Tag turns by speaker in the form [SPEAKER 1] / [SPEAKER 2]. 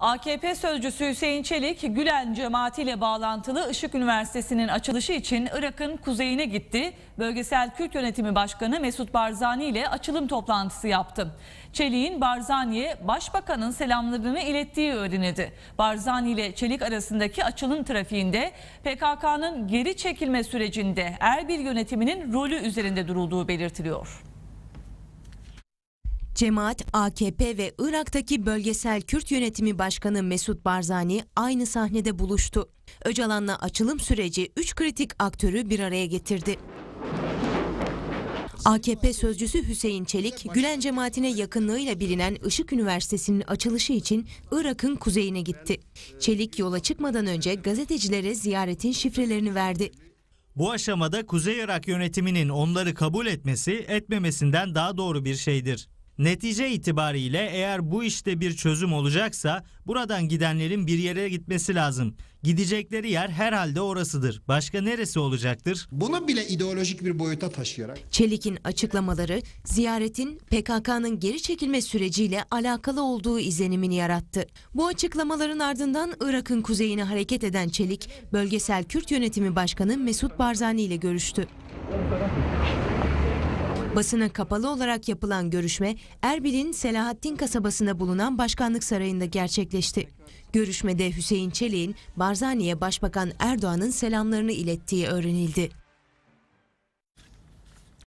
[SPEAKER 1] AKP sözcüsü Hüseyin Çelik, Gülen cemaatiyle bağlantılı Işık Üniversitesi'nin açılışı için Irak'ın kuzeyine gitti. Bölgesel Kürt Yönetimi Başkanı Mesut Barzani ile açılım toplantısı yaptı. Çelik'in Barzani'ye Başbakan'ın selamlarını ilettiği öğrenildi. Barzani ile Çelik arasındaki açılım trafiğinde PKK'nın geri çekilme sürecinde Erbil yönetiminin rolü üzerinde durulduğu belirtiliyor.
[SPEAKER 2] Cemaat, AKP ve Irak'taki Bölgesel Kürt Yönetimi Başkanı Mesut Barzani aynı sahnede buluştu. Öcalan'la açılım süreci 3 kritik aktörü bir araya getirdi. AKP sözcüsü Hüseyin Çelik, Gülen cemaatine yakınlığıyla bilinen Işık Üniversitesi'nin açılışı için Irak'ın kuzeyine gitti. Çelik yola çıkmadan önce gazetecilere ziyaretin şifrelerini verdi.
[SPEAKER 3] Bu aşamada Kuzey Irak yönetiminin onları kabul etmesi etmemesinden daha doğru bir şeydir. Netice itibariyle eğer bu işte bir çözüm olacaksa buradan gidenlerin bir yere gitmesi lazım. Gidecekleri yer herhalde orasıdır. Başka neresi olacaktır?
[SPEAKER 4] Bunu bile ideolojik bir boyuta taşıyarak
[SPEAKER 2] Çelik'in açıklamaları ziyaretin PKK'nın geri çekilme süreciyle alakalı olduğu izlenimini yarattı. Bu açıklamaların ardından Irak'ın kuzeyine hareket eden Çelik, Bölgesel Kürt Yönetimi Başkanı Mesut Barzani ile görüştü. Basına kapalı olarak yapılan görüşme Erbil'in Selahattin kasabasında bulunan Başkanlık Sarayı'nda gerçekleşti. Görüşmede Hüseyin Çelik'in Barzani'ye Başbakan Erdoğan'ın selamlarını ilettiği öğrenildi.